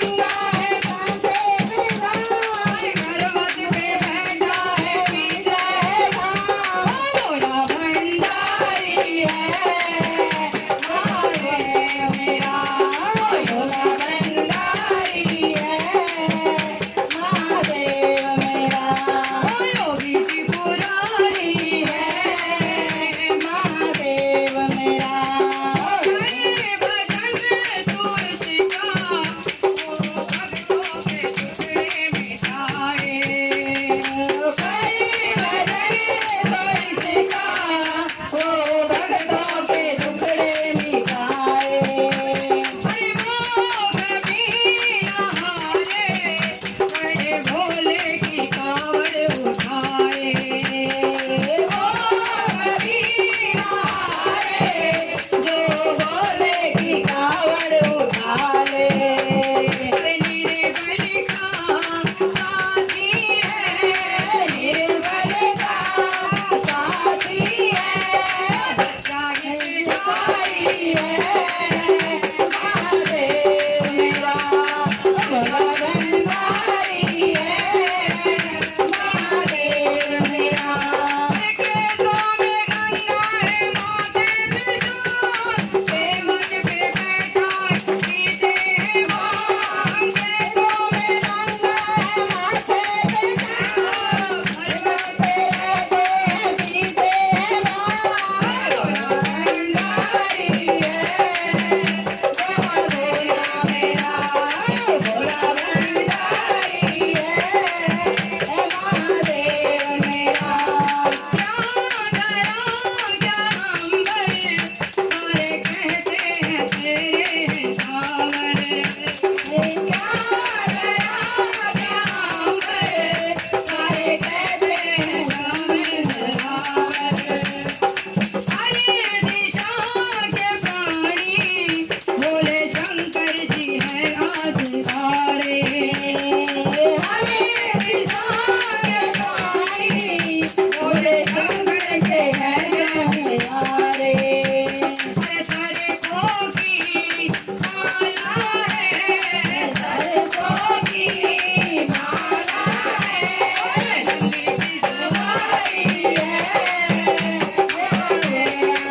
Vai, vai. É Oh. Thank you.